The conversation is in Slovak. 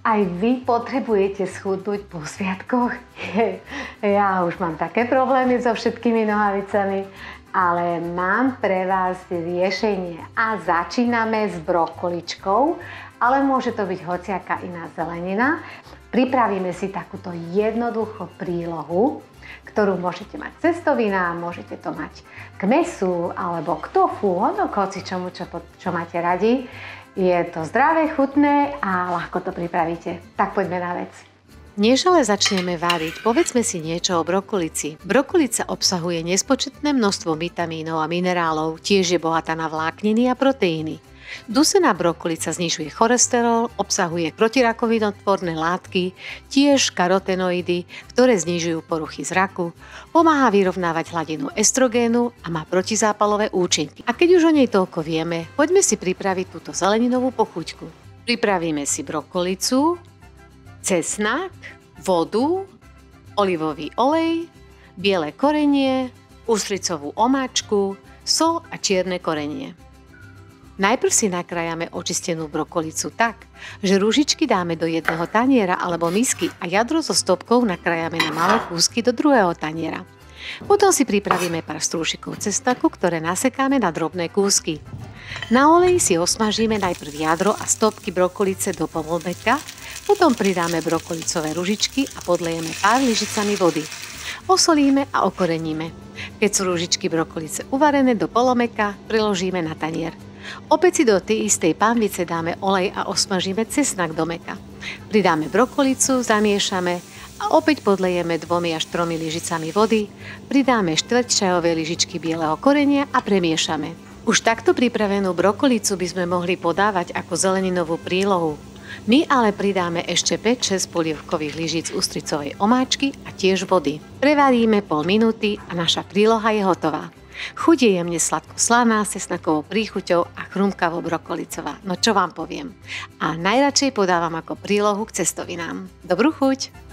Aj vy potrebujete schudnúť po sviatkoch. Ja už mám také problémy so všetkými nohavicami, ale mám pre vás riešenie. A začíname s brokoličkou, ale môže to byť hociaká iná zelenina. Pripravíme si takúto jednoduchú prílohu, ktorú môžete mať cestovina, môžete to mať k mesu alebo k tofu, ono k čomu, čo, čo máte radi. Je to zdravé, chutné a ľahko to pripravíte. Tak poďme na vec. Než ale začneme váriť, povedzme si niečo o brokolici. Brokolica obsahuje nespočetné množstvo vitamínov a minerálov, tiež je bohatá na vlákniny a proteíny. Dusená brokolica znižuje cholesterol, obsahuje protirakovinotvorné látky, tiež karotenoidy, ktoré znižujú poruchy zraku, pomáha vyrovnávať hladinu estrogénu a má protizápalové účinky. A keď už o nej toľko vieme, poďme si pripraviť túto zeleninovú pochuťku. Pripravíme si brokolicu, cesnak, vodu, olivový olej, biele korenie, ústricovú omáčku, sol a čierne korenie. Najprv si nakrájame očistenú brokolicu tak, že rúžičky dáme do jedného taniera alebo misky a jadro so stopkou nakrájame na malé kúsky do druhého taniera. Potom si pripravíme pár strúšikov cestaku, ktoré nasekáme na drobné kúsky. Na oleji si osmažíme najprv jadro a stopky brokolice do pomolbeka, potom pridáme brokolicové ružičky a podlejeme pár lyžicami vody. Osolíme a okoreníme. Keď sú ružičky brokolice uvarené do polomeka, preložíme na tanier. Opäť si do tej istej pánvice dáme olej a osmažíme cesnak do meka. Pridáme brokolicu, zamiešame a opäť podlejeme dvomi až tromi lyžicami vody, pridáme štvrť čajové lyžičky bieleho korenia a premiešame. Už takto pripravenú brokolicu by sme mohli podávať ako zeleninovú prílohu. My ale pridáme ešte 5-6 polievkových lyžic ústricovej omáčky a tiež vody. Prevaríme pol minúty a naša príloha je hotová. Chuť je jemne sladko-slaná, cesnakovou príchuťou a chrumkavo brokolicová. No čo vám poviem. A najradšej podávam ako prílohu k cestovinám. Dobrú chuť!